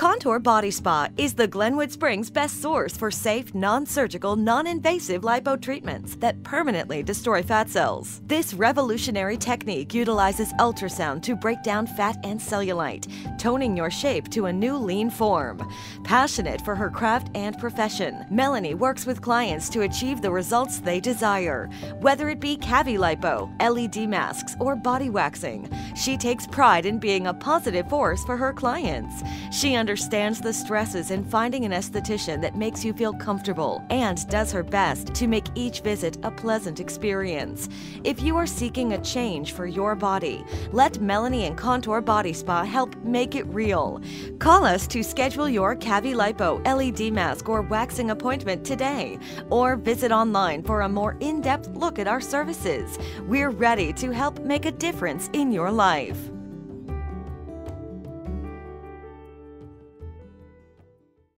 Contour Body Spa is the Glenwood Springs best source for safe, non surgical, non invasive lipo treatments that permanently destroy fat cells. This revolutionary technique utilizes ultrasound to break down fat and cellulite, toning your shape to a new lean form. Passionate for her craft and profession, Melanie works with clients to achieve the results they desire, whether it be cavi lipo, LED masks, or body waxing. She takes pride in being a positive force for her clients. She understands the stresses in finding an esthetician that makes you feel comfortable and does her best to make each visit a pleasant experience. If you are seeking a change for your body, let Melanie and Contour Body Spa help make it real. Call us to schedule your Cavi Lipo, LED mask, or waxing appointment today, or visit online for a more in depth look at our services. We're ready to help make a difference in your life.